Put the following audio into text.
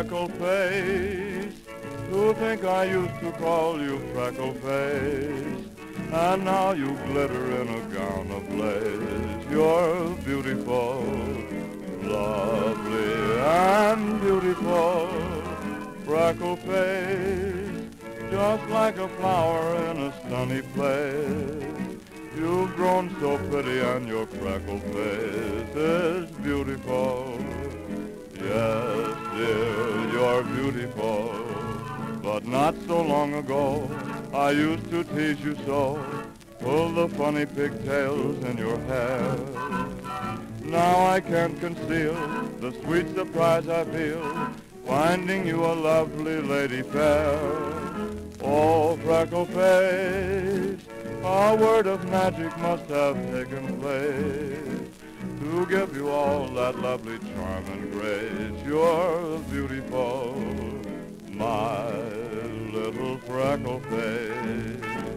Freckleface. You think I used to call you Freckleface, and now you glitter in a gown of lace. You're beautiful, lovely and beautiful, Freckleface. Just like a flower in a sunny place. You've grown so pretty and your freckle face is beautiful. Beautiful. But not so long ago, I used to tease you so, pull the funny pigtails in your hair. Now I can't conceal the sweet surprise I feel, finding you a lovely lady fair. Oh, freckle face, a word of magic must have taken place to give you all that lovely charm and grace. You're beautiful, my little freckle face.